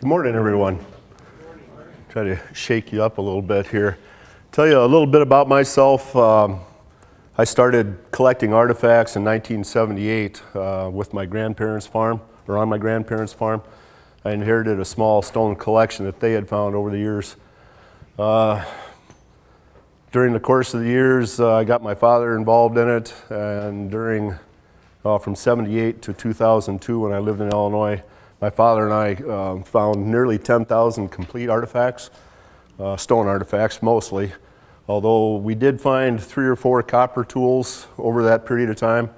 Good morning, everyone. Try to shake you up a little bit here. Tell you a little bit about myself. Um, I started collecting artifacts in 1978 uh, with my grandparents' farm, or on my grandparents' farm. I inherited a small stone collection that they had found over the years. Uh, during the course of the years, uh, I got my father involved in it, and during uh, from 78 to 2002 when I lived in Illinois, my father and I uh, found nearly 10,000 complete artifacts, uh, stone artifacts mostly, although we did find three or four copper tools over that period of time.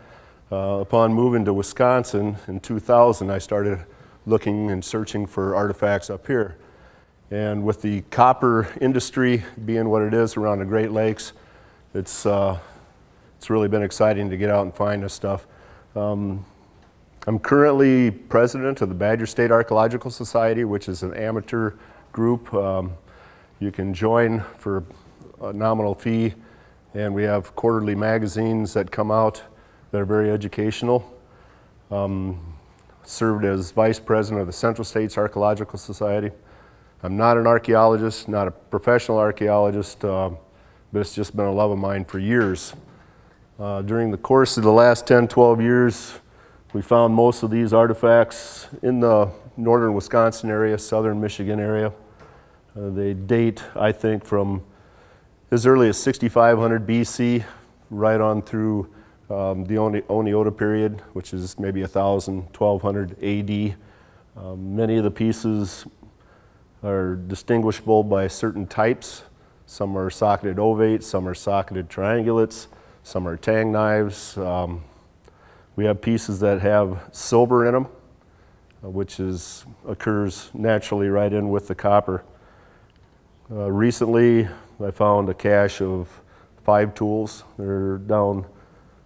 Uh, upon moving to Wisconsin in 2000, I started looking and searching for artifacts up here. And with the copper industry being what it is around the Great Lakes, it's, uh, it's really been exciting to get out and find this stuff. Um, I'm currently president of the Badger State Archaeological Society, which is an amateur group. Um, you can join for a nominal fee, and we have quarterly magazines that come out that are very educational. Um, served as vice president of the Central States Archaeological Society. I'm not an archaeologist, not a professional archaeologist, uh, but it's just been a love of mine for years. Uh, during the course of the last 10, 12 years, we found most of these artifacts in the northern Wisconsin area, southern Michigan area. Uh, they date, I think, from as early as 6500 BC right on through um, the Oneota period, which is maybe 1000, 1200 AD. Um, many of the pieces are distinguishable by certain types. Some are socketed ovates, some are socketed triangulates, some are tang knives. Um, we have pieces that have silver in them, uh, which is, occurs naturally right in with the copper. Uh, recently, I found a cache of five tools. They're down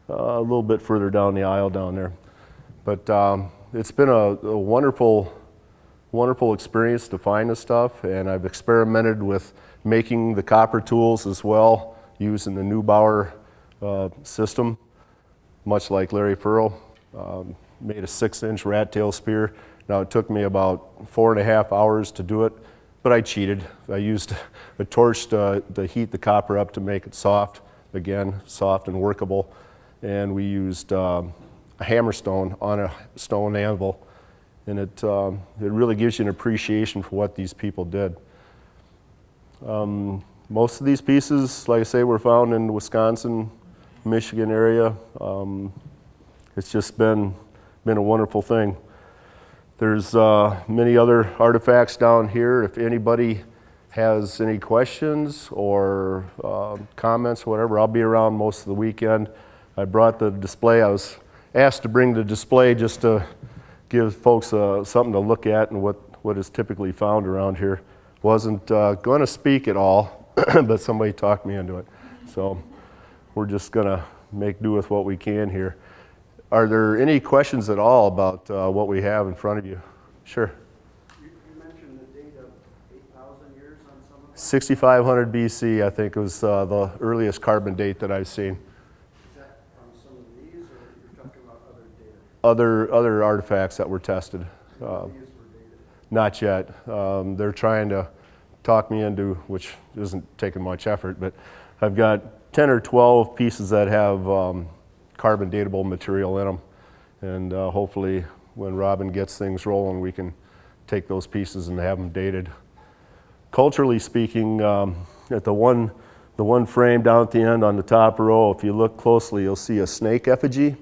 uh, a little bit further down the aisle down there. But um, it's been a, a, wonderful, wonderful experience to find this stuff, and I've experimented with making the copper tools as well, using the Neubauer uh, system, much like Larry Furrow. Um, made a six-inch rat tail spear. Now it took me about four and a half hours to do it, but I cheated. I used a torch to, to heat the copper up to make it soft, again, soft and workable. And we used um, a hammerstone on a stone anvil. And it, um, it really gives you an appreciation for what these people did. Um, most of these pieces, like I say, were found in Wisconsin, Michigan area. Um, it's just been, been a wonderful thing. There's uh, many other artifacts down here. If anybody has any questions or uh, comments whatever, I'll be around most of the weekend. I brought the display. I was asked to bring the display just to give folks uh, something to look at and what, what is typically found around here. Wasn't uh, going to speak at all, but somebody talked me into it. So we're just going to make do with what we can here. Are there any questions at all about uh, what we have in front of you? Sure. You, you mentioned the date of 8,000 years on some of them? 6500 BC, I think, was uh, the earliest carbon date that I've seen. Is that from some of these, or you're talking about other data? Other, other artifacts that were tested. Uh, These were dated. not yet. Um, they're trying to talk me into, which isn't taking much effort, but I've got 10 or 12 pieces that have um, carbon datable material in them. And uh, hopefully when Robin gets things rolling, we can take those pieces and have them dated. Culturally speaking, um, at the one, the one frame down at the end on the top row, if you look closely, you'll see a snake effigy.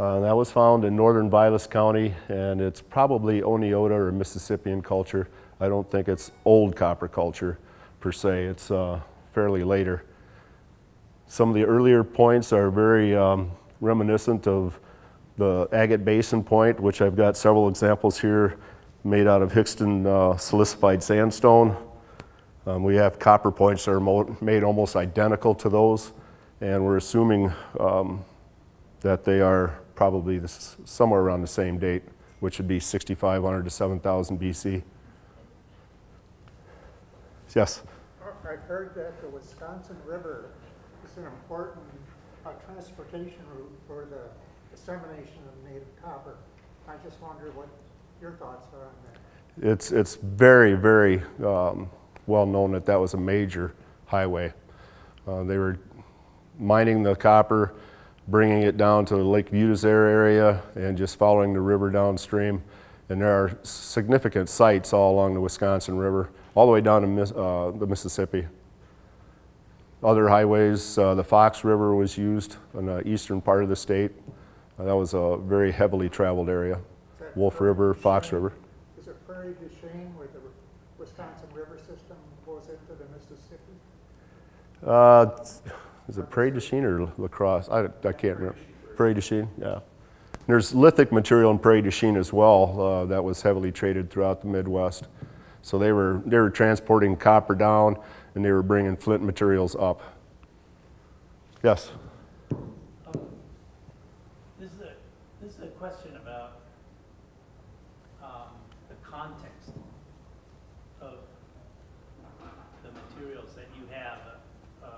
Uh, that was found in northern Vilas County, and it's probably Oneota or Mississippian culture. I don't think it's old copper culture per se. It's uh, fairly later. Some of the earlier points are very um, reminiscent of the agate basin point, which I've got several examples here made out of Hixton uh, silicified sandstone. Um, we have copper points that are made almost identical to those, and we're assuming um, that they are probably this, somewhere around the same date, which would be 6,500 to 7,000 BC. Yes? I've heard that the Wisconsin River is an important uh, transportation route for the dissemination of native copper. I just wonder what your thoughts are on that. It's, it's very, very um, well known that that was a major highway. Uh, they were mining the copper, bringing it down to the Lake Buttes area, and just following the river downstream. And there are significant sites all along the Wisconsin River, all the way down to uh, the Mississippi. Other highways, uh, the Fox River was used in the eastern part of the state. Uh, that was a very heavily traveled area. Wolf River, Fox River. Is it Prairie du Chien where the Wisconsin River system goes into the Mississippi? Uh, is it Prairie du Chien or La Crosse? I, I can't remember. Prairie du Chien, yeah. There's lithic material in Prairie du Chien as well uh, that was heavily traded throughout the Midwest. So they were, they were transporting copper down and they were bringing flint materials up. Yes? This is a, this is a question about um, the context of the materials that you have. Um,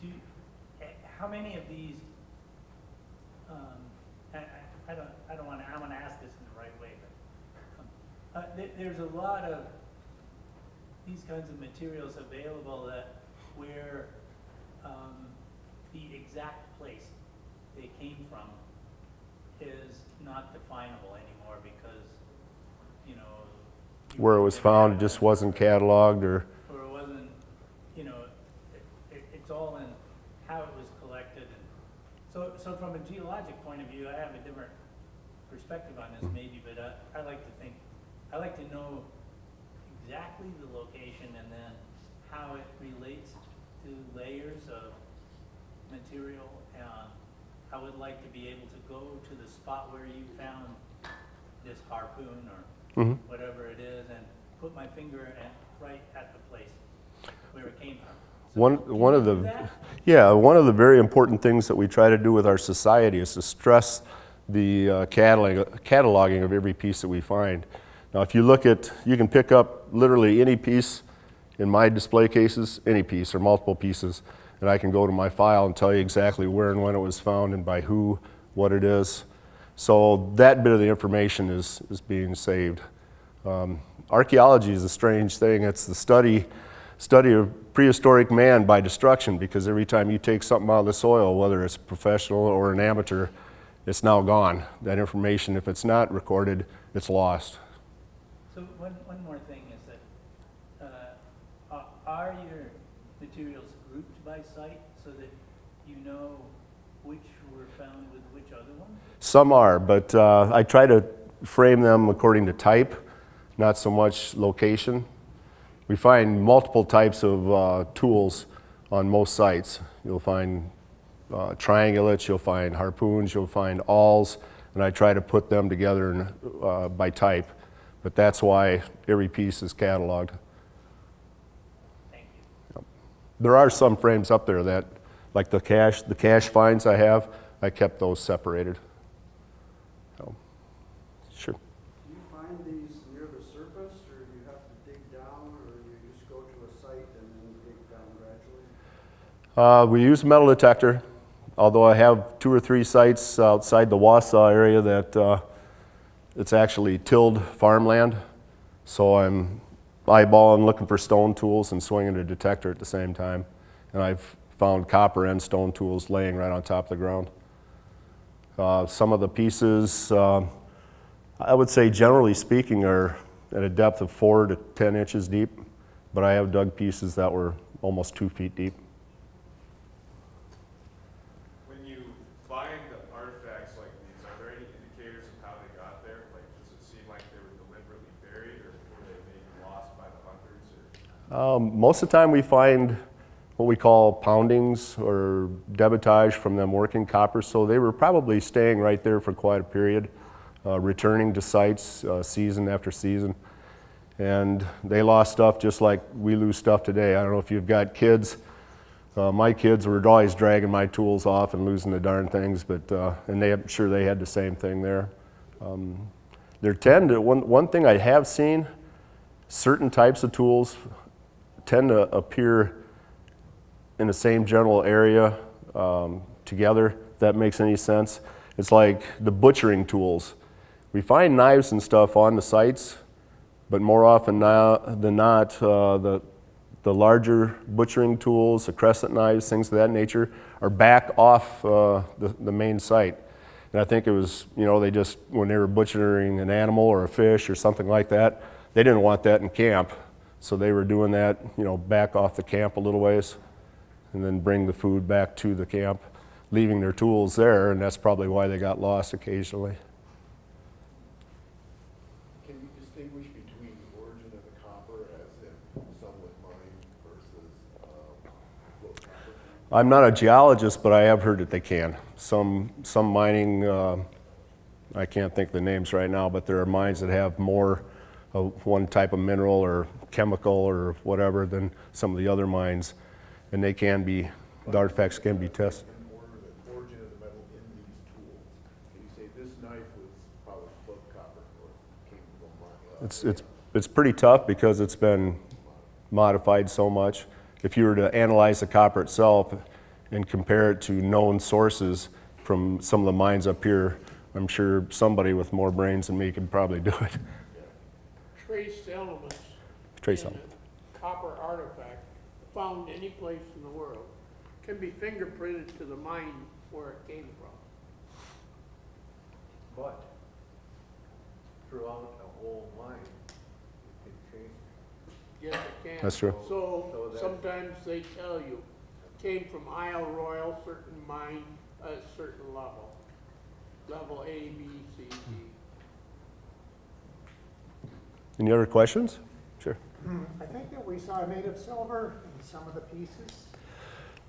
Do, you- eh, how many of these, um, I, I- don't, I don't want to, I want to ask this in the right way, but um, uh, there, there's a lot of kinds of materials available that where um, the exact place they came from is not definable anymore because, you know. you Where it was found, it just wasn't cataloged or, Or it wasn't, you know, it, it, it's all in how it was collected and, so, so from a geologic point of view, I have a different perspective on this maybe, but I, I like to think, I like to know exactly the location and then how it relates to layers of material. And I would like to be able to go to the spot where you found this harpoon or Mhm. whatever it is and put my finger at, right at the place where it came from. So One, one of the, that? yeah, one of the very important things that we try to do with our society is to stress the uh, catalog, cataloging of every piece that we find. Now, if you look at, you can pick up literally any piece in my display cases, any piece or multiple pieces, and I can go to my file and tell you exactly where and when it was found and by who, what it is. So that bit of the information is, is being saved. Um, archaeology is a strange thing. It's the study, study of prehistoric man by destruction because every time you take something out of the soil, whether it's professional or an amateur, it's now gone. That information, if it's not recorded, it's lost. So one, one more thing is that, uh, are- your materials grouped by site so that you know which were found with which other ones? Some are, but uh, I try to frame them according to type, not so much location. We find multiple types of uh, tools on most sites. You'll find uh, triangulates, you'll find harpoons, you'll find awls, and I try to put them together in, uh, by type. But that's why every piece is cataloged. Thank you. There are some frames up there that, like the cache, the cache finds I have, I kept those separated. So, Sure. Do you find these near the surface, or do you have to dig down, or you just go to a site and then dig down gradually? Uh, we use a metal detector, although I have two or three sites outside the Wausau area that uh, it's actually tilled farmland. So I'm eyeballing, looking for stone tools and swinging a detector at the same time. And I've found copper and stone tools laying right on top of the ground. Uh, some of the pieces, um I would say generally speaking, are at a depth of four to 10 inches deep, but I have dug pieces that were almost two feet deep. When you find artifacts like these, are there any indicators of how they got there? Like, does it seem like they were deliberately buried, or were they maybe lost by the hunters, or? Um, most of the time we find what we call poundings or debitage from them working copper, so they were probably staying right there for quite a period, uh, returning to sites uh, season after season. And they lost stuff just like we lose stuff today. I don't know if you've got kids. Uh, my kids were always dragging my tools off and losing the darn things, but uh, and they, I'm sure they had the same thing there. Um, there tend to one one thing I have seen, certain types of tools tend to appear in the same general area um, together, if that makes any sense. It's like the butchering tools. We find knives and stuff on the sites, but more often than not, uh, the, the larger butchering tools, the crescent knives, things of that nature, are back off uh, the, the main site. And I think it was, you know, they just, when they were butchering an animal or a fish or something like that, they didn't want that in camp. So they were doing that, you know, back off the camp a little ways and then bring the food back to the camp, leaving their tools there, and that's probably why they got lost occasionally. Can you distinguish between the origin of the copper as in somewhat mined versus, uh? I'm not a geologist, but I have heard that they can. Some, some mining, uh, I can't think of the names right now, but there are mines that have more of one type of mineral or chemical or whatever than some of the other mines, and they can be, the artifacts can be tested. The origin of the metal in these tools, can you say this knife was probably copper or came from a mine? It's, it's, it's pretty tough because it's been modified so much. If you were to analyze the copper itself and compare it to known sources from some of the mines up here, I'm sure somebody with more brains than me could probably do it. Trace elements. Trace in element. a Copper artifact found any place in the world can be fingerprinted to the mine where it came from. But throughout a whole mine, it can change. Yes, it can. That's true. So So that- sometimes they tell you, came from Isle Royale, certain mine, a certain level. Level A, B, C, D. Any other questions? Sure. I think that we saw made of silver in some of the pieces.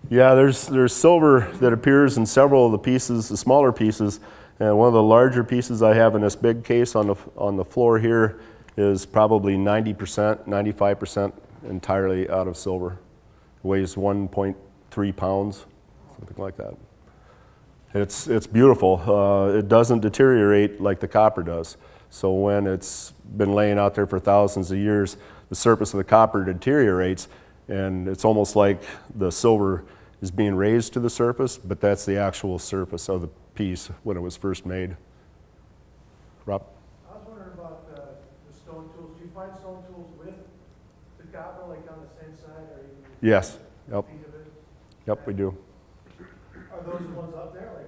Yeah, there's, there's silver that appears in several of the pieces, the smaller pieces. And one of the larger pieces I have in this big case on the, on the floor here is probably 90%, 95% entirely out of silver. Weighs 1.3 pounds, something like that. It's, it's beautiful. Uh, it doesn't deteriorate like the copper does. So when it's been laying out there for thousands of years, the surface of the copper deteriorates, and it's almost like the silver is being raised to the surface, but that's the actual surface of the piece when it was first made. Rob? I was wondering about the, the stone tools. Do you find stone tools with the copper, like on the same side, or even Yes. Yep. feet of it? Yep, we do. Are those the ones up there, like?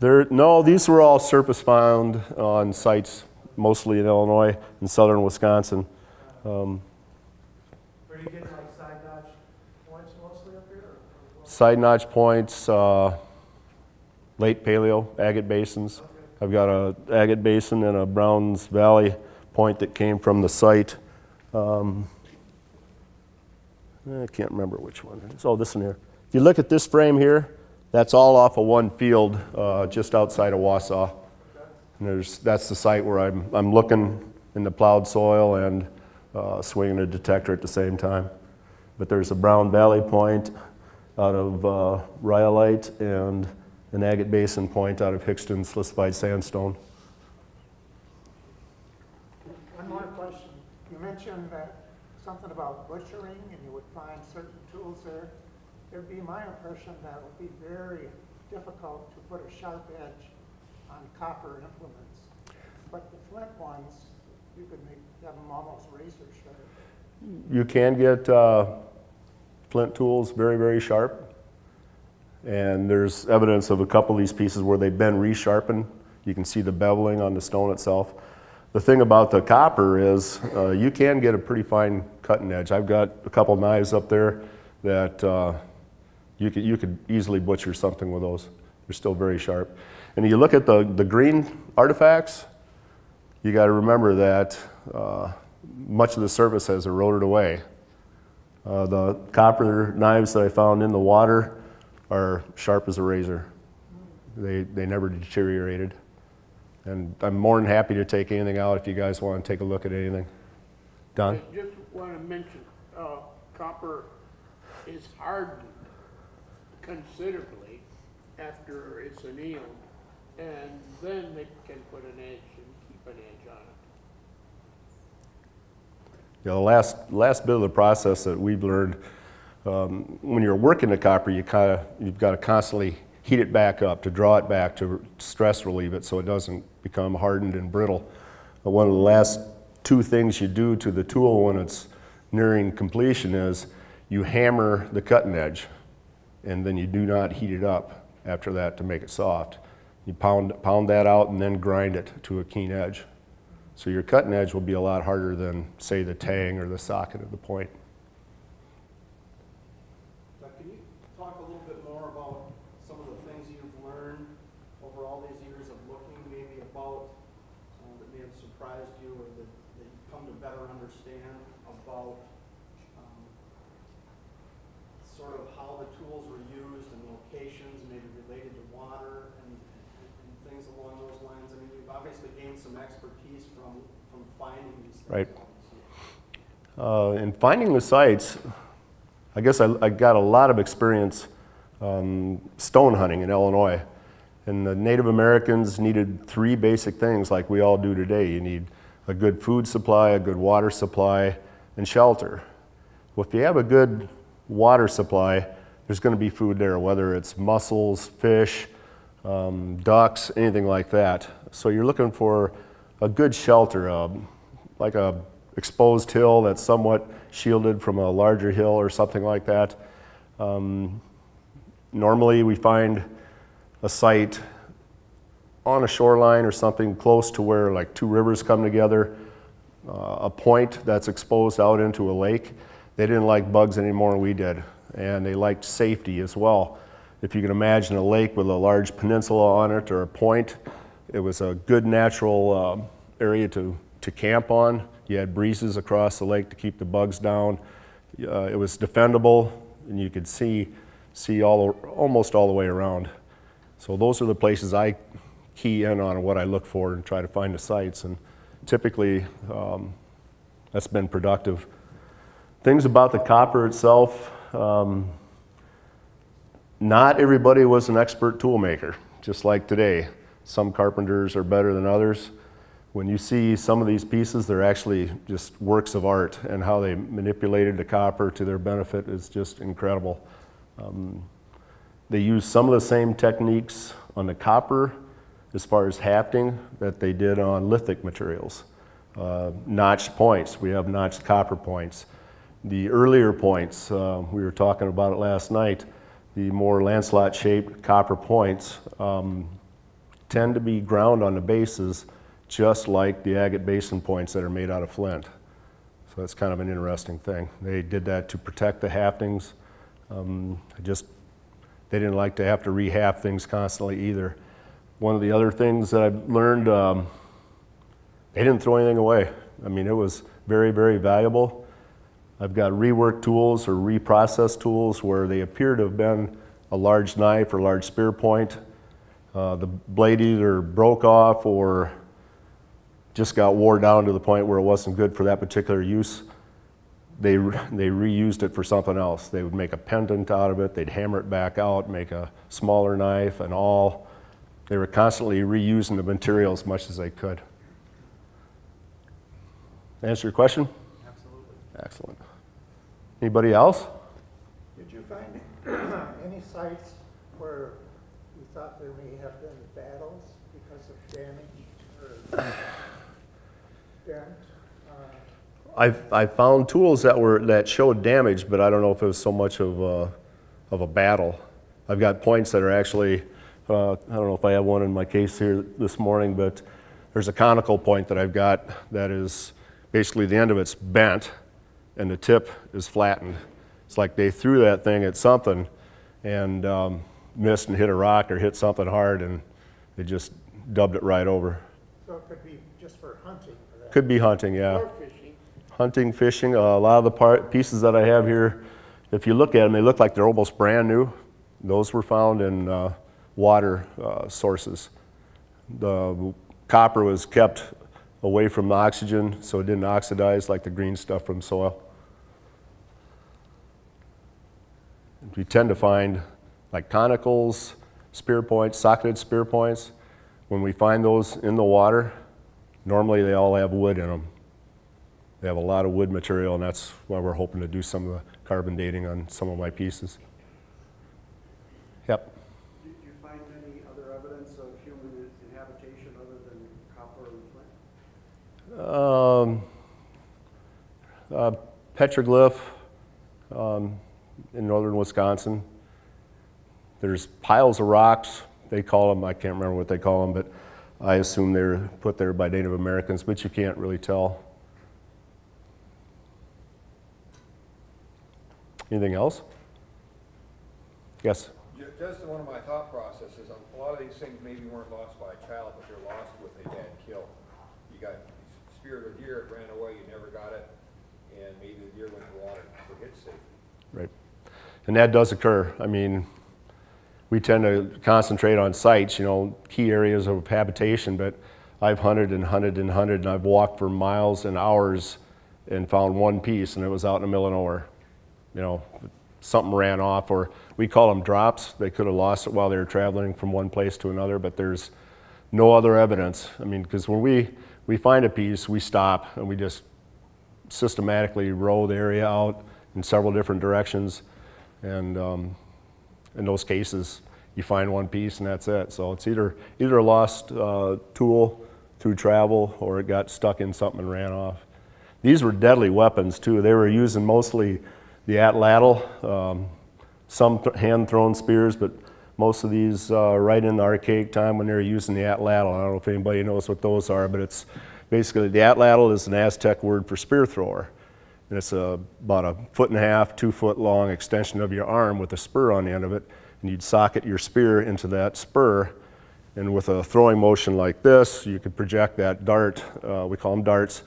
There, no, these were all surface found on sites, mostly in Illinois and southern Wisconsin. Um, Where do you get like side notch points mostly up here? Side notch points, uh, late paleo, agate basins. I've got a agate basin and a Browns Valley point that came from the site. Um, I can't remember which one. it is. Oh, this one here. If you look at this frame here, that's all off of one field uh, just outside of Wausau. And there's, that's the site where I'm, I'm looking in the plowed soil and uh, swinging a detector at the same time. But there's a Brown Valley point out of uh, rhyolite and an agate basin point out of Hixton silicified sandstone. One more question. You mentioned that something about butchering and you would find certain tools there. It'd be my impression that it would be very difficult to put a sharp edge on copper implements. But the flint ones, you could make, have them almost razor sharp. You can get uh, flint tools very, very sharp. And there's evidence of a couple of these pieces where they've been resharpened. You can see the beveling on the stone itself. The thing about the copper is uh, you can get a pretty fine cutting edge. I've got a couple knives up there that uh, you, could, you could easily butcher something with those. They're still very sharp. And you look at the, the green artifacts, you got to remember that uh, much of the surface has eroded away. Uh, the copper knives that I found in the water are sharp as a razor. They, they never deteriorated. And I'm more than happy to take anything out if you guys want to take a look at anything. Don? I just want to mention, uh, copper is hardened considerably after it's annealed, and then they can put an edge and keep an edge on it. Yeah, the last, last bit of the process that we've learned, um, when you're working the copper, you kind of, you've got to constantly heat it back up, to draw it back, to stress relieve it so it doesn't become hardened and brittle. But one of the last two things you do to the tool when it's nearing completion is you hammer the cutting edge and then you do not heat it up after that to make it soft. You pound, pound that out and then grind it to a keen edge. So your cutting edge will be a lot harder than, say, the tang or the socket of the point. Can you talk a little bit more about some of the things you've learned over all these years of looking maybe about, uh, that may have surprised you or that, you've come to better understand about, um, sort of how the tools were used and locations, maybe related to water and, and, and things along those lines? I mean, you've obviously gained some expertise from, from finding these things. Right. Uh, in finding the sites, I guess I, I got a lot of experience um, stone hunting in Illinois. And the Native Americans needed three basic things like we all do today. You need a good food supply, a good water supply, and shelter. Well, if you have a good water supply, there's going to be food there, whether it's mussels, fish, um, ducks, anything like that. So you're looking for a good shelter, um, like a exposed hill that's somewhat shielded from a larger hill or something like that. Um, normally, we find a site on a shoreline or something close to where like two rivers come together, uh, a point that's exposed out into a lake. They didn't like bugs any more than we did, and they liked safety as well. If you can imagine a lake with a large peninsula on it or a point, it was a good natural um, area to, to camp on. You had breezes across the lake to keep the bugs down. Uh, it was defendable, and you could see, see all, almost all the way around. So those are the places I key in on what I look for and try to find the sites. And typically, um, that's been productive. Things about the copper itself, um, not everybody was an expert tool maker, just like today. Some carpenters are better than others. When you see some of these pieces, they're actually just works of art, and how they manipulated the copper to their benefit is just incredible. Um, they use some of the same techniques on the copper as far as hafting that they did on lithic materials. Uh, notched points, we have notched copper points. The earlier points, uh, we were talking about it last night, the more lanceolate shaped copper points um, tend to be ground on the bases just like the agate basin points that are made out of flint. So that's kind of an interesting thing. They did that to protect the haftings. Um, just they didn't like to have to rehaft things constantly either. One of the other things that I've learned, um, they didn't throw anything away. I mean, it was very, very valuable. I've got rework tools or reprocess tools where they appear to have been a large knife or large spear point. Uh, the blade either broke off or just got wore down to the point where it wasn't good for that particular use. They, they reused it for something else. They would make a pendant out of it, they'd hammer it back out, make a smaller knife, and all. They were constantly reusing the material as much as they could. Answer your question? Absolutely. Excellent. Anybody else? Did you find any sites where you thought there may have been battles because of damage or dent? Uh, I've, I found tools that were that showed damage, but I don't know if it was so much of a, of a battle. I've got points that are actually, uh, I don't know if I have one in my case here this morning, but there's a conical point that I've got that is basically the end of it's bent and the tip is flattened. It's like they threw that thing at something and um, missed and hit a rock or hit something hard and they just dubbed it right over. So it could be just for hunting for that? Could be hunting, yeah. Or fishing. hunting, fishing. Uh, a lot of the part, pieces that I have here, if you look at them, they look like they're almost brand new. Those were found in uh, water uh, sources. The copper was kept away from the oxygen, so it didn't oxidize like the green stuff from soil. we tend to find like conicals, spear points, socketed spear points. When we find those in the water, normally they all have wood in them. They have a lot of wood material, and that's why we're hoping to do some of the carbon dating on some of my pieces. Yep. Do you find any other evidence of human inhabitation other than copper and flint? Um, uh, petroglyph, um, in northern Wisconsin. There's piles of rocks. They call them, I can't remember what they call them, but I assume they're put there by Native Americans, but you can't really tell. Anything else? Yes? Just one of my thought processes, a lot of these things maybe weren't lost by a child, but they're lost with a bad kill. You got speared a deer, it ran away, you never got it, and maybe the deer went the water for its safety. Right. And that does occur. I mean, we tend to concentrate on sites, you know, key areas of habitation, but I've hunted and hunted and hunted, and I've walked for miles and hours and found one piece, and it was out in the middle of nowhere. You know, something ran off, or we call them drops. They could have lost it while they were traveling from one place to another, but there's no other evidence. I mean, because when we, we find a piece, we stop and we just systematically roll the area out in several different directions. And um, in those cases, you find one piece and that's it. So it's either, either a lost uh, tool through travel or it got stuck in something and ran off. These were deadly weapons too. They were using mostly the atlatl, um, some th- hand-thrown spears, but most of these uh, right in the archaic time when they were using the atlatl. I don't know if anybody knows what those are, but it's basically the atlatl is an Aztec word for spear thrower. And it's a, about a foot and a half, two foot long extension of your arm with a spur on the end of it. And you'd socket your spear into that spur. And with a throwing motion like this, you could project that dart, uh, we call them darts,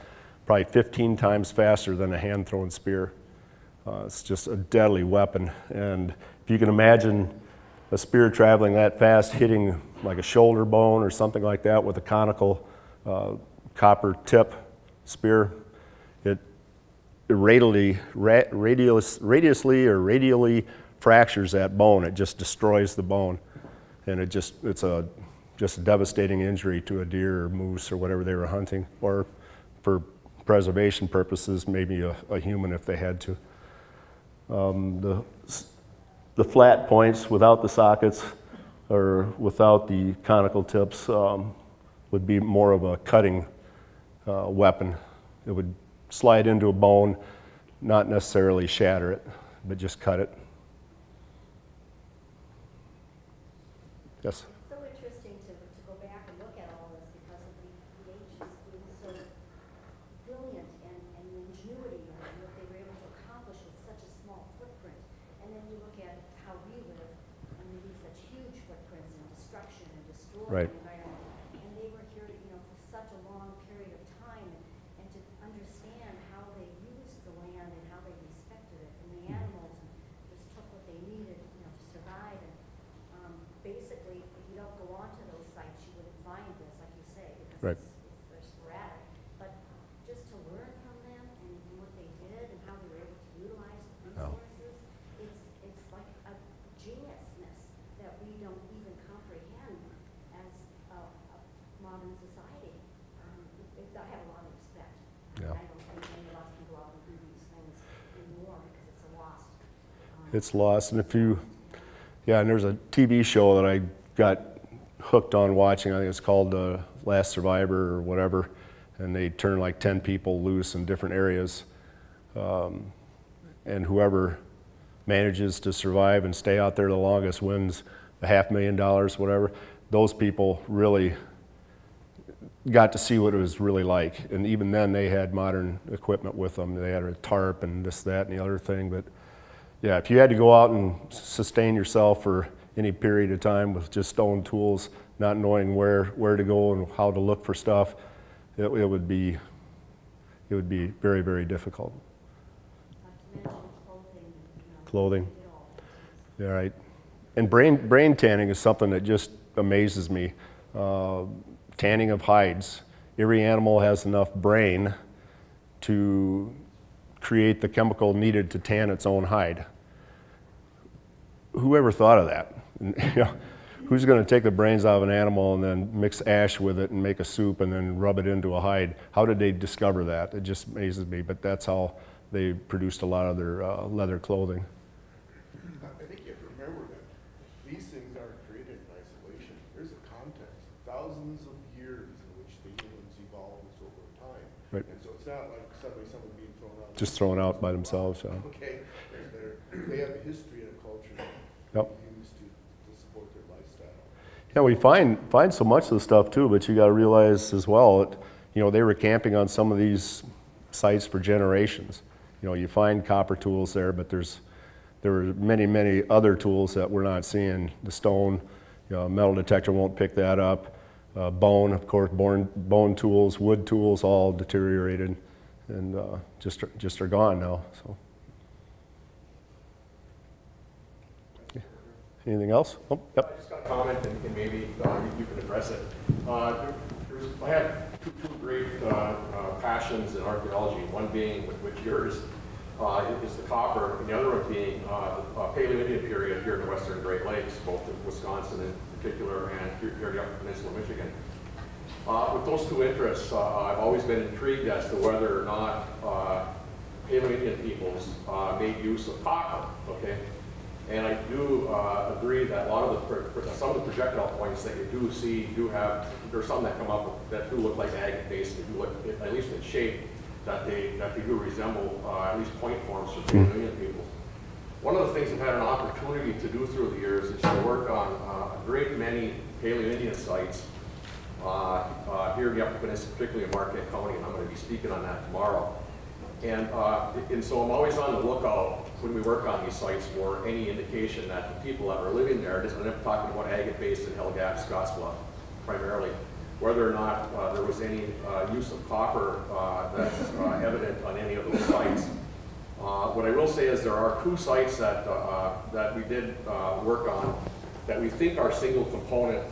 probably 15 times faster than a hand thrown spear. Uh, it's just a deadly weapon. And if you can imagine a spear traveling that fast, hitting like a shoulder bone or something like that with a conical uh, copper tip spear, it radially, ra- radius, or radially fractures that bone. It just destroys the bone. And it just, it's a just a devastating injury to a deer or moose or whatever they were hunting, or for preservation purposes, maybe a, a human if they had to. Um, the, the flat points without the sockets or without the conical tips um, would be more of a cutting uh, weapon. It would slide into a bone, not necessarily shatter it, but just cut it. Yes? It's so interesting to, to go back and look at all this because of the, the ancients being so brilliant and, and the ingenuity of what they were able to accomplish with such a small footprint. And then you look at how we live and we leave such huge footprints in destruction and destroying Right. the environment. And they were here, you know, for such a long period of time and to understand how they used the land and how they respected it and the animals and just took what they needed, you know, to survive. And um, basically, if you don't go onto those sites, you wouldn't find this, like you say, because Right. it's, it's, they're sporadic. But just to learn from them and, and what they did and how they were able to utilize the Oh. resources, it's, it's like a geniusness that we don't even comprehend as a, a modern society. Um, it, I have a lot of respect. Yeah. And I don't think any of us can go out and do these things anymore because it's a lost. um, It's lost. And if you, yeah, and there's a TV show that I got hooked on watching. I think it's called uh, Last Survivor or whatever. And they turn like 10 people loose in different areas. Um, and whoever manages to survive and stay out there the longest wins a half million dollars, whatever. Those people really got to see what it was really like. And even then, they had modern equipment with them. They had a tarp and this, that, and the other thing. But yeah, if you had to go out and sustain yourself for any period of time with just stone tools, not knowing where, where to go and how to look for stuff, it, it would be it would be very, very difficult. Clothing, all. Right. And brain, brain tanning is something that just amazes me. Uh, tanning of hides. Every animal has enough brain to create the chemical needed to tan its own hide. Whoever thought of that? Who's going to take the brains out of an animal and then mix ash with it and make a soup and then rub it into a hide? How did they discover that? It just amazes me. But that's how they produced a lot of their uh, leather clothing. I think you have to remember that these things aren't created in isolation. There's a context, thousands of years in which the humans evolves over time. Right. And so it's not like suddenly someone being thrown out. Just thrown out by themselves, yeah. Okay, they're, have a history and a culture Yep. they to, to support their lifestyle. Yeah, we find, find so much of the stuff too, but you gotta realize as well, that, you know, they were camping on some of these sites for generations. You know, you find copper tools there, but there's, there are many, many other tools that we're not seeing. The stone, you know, metal detector won't pick that up. Uh, bone, of course, bone, bone tools, wood tools, all deteriorated and, uh, just, are- just are gone now, so. Anything else? Oh, yep. I just got a comment, and and maybe uh, you can address it. Uh, there- I have two two great uh, uh, passions in archaeology, one being, with which yours uh, is the copper, and the other one being uh, the uh, Paleo-Indian period here in the western Great Lakes, both in Wisconsin in particular and here here in the Upper Peninsula Michigan. Uh, With those two interests, uh, I've always been intrigued as to whether or not uh, Paleo-Indian peoples uh, made use of copper, okay? And I do uh, agree that a lot of the, some of the projectile points that you do see do have, there's some that come up that do look like agate based, that do look, at least in shape, that they, that they do resemble uh, at least point forms for Paleo-Indian peoples. One of the things I've had an opportunity to do through the years is to work on uh, a great many Paleo-Indian sites uh, uh, here in the Upper Peninsula, particularly in Marquette County, and I'm going to be speaking on that tomorrow. And, uh, and so I'm always on the lookout when we work on these sites for any indication that the people that are living there, just, and I'm talking about Agate Basin, Hell Gap, Scottsbluff primarily, whether or not uh, there was any uh, use of copper uh, that's uh, evident on any of those sites. Uh, What I will say is there are two sites that, uh, uh, that we did uh, work on that we think are single component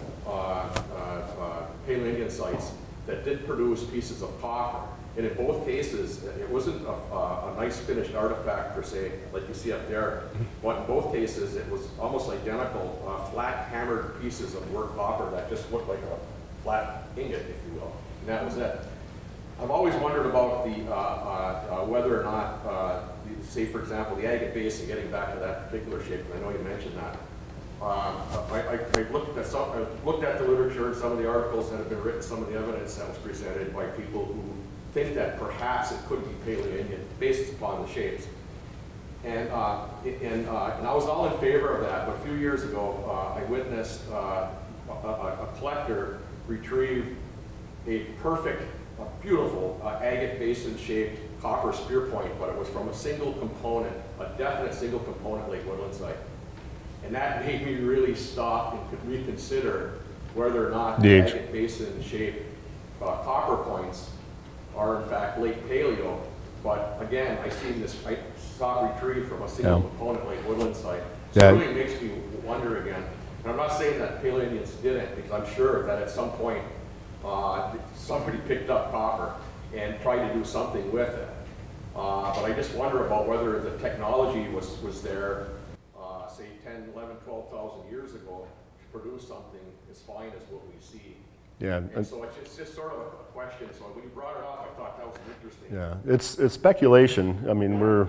Paleo-Indian sites that did produce pieces of copper. And in both cases, it wasn't a, a nice finished artifact per se, like you see up there, but in both cases, it was almost identical, uh, flat hammered pieces of worked copper that just looked like a flat ingot, if you will. And that was it. I've always wondered about the, uh, uh, uh, whether or not, uh, say, for example, the agate basin, getting back to that particular shape, and I know you mentioned that. Um, I, I, I've looked at some, I've looked at the literature and some of the articles that have been written, some of the evidence that was presented by people who think that perhaps it could be Paleo-Indian based upon the shapes. And, uh, and, uh, and I was all in favor of that, but a few years ago, uh, I witnessed, uh, a, a, a collector retrieve a perfect, a beautiful uh, agate basin-shaped copper spear point, but it was from a single component, a definite single component Late Woodland site. And that made me really stop and could reconsider whether or not The agate basin-shaped uh, copper points are in fact late paleo. But again, I seen this, I saw retrieved from a single Yeah. component Late Woodland site. Yeah. It really makes me wonder again. And I'm not saying that Paleo Indians didn't, because I'm sure that at some point, uh, somebody picked up copper and tried to do something with it. Uh, but I just wonder about whether the technology was, was there, say 10, 11, 12,000 years ago to produce something as fine as what we see. Yeah, And and- so it's just, just sort of a question. So when you brought it up, I thought that was interesting. Yeah, it's, it's speculation. I mean, we're,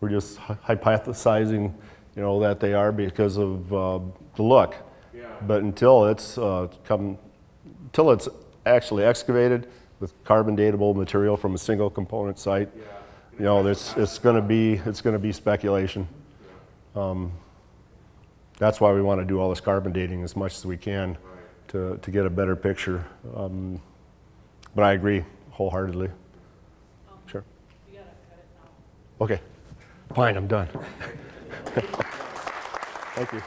we're just hypothesizing, you know, that they are because of uh, the look. Yeah. But until it's uh, come, until it's actually excavated with carbon datable material from a single component site, Yeah. you know, it's, it's gonna be, it's gonna be speculation. Um, That's why we want to do all this carbon dating as much as we can to, to get a better picture. Um, But I agree wholeheartedly. Sure. Okay, fine, I'm done. Thank you.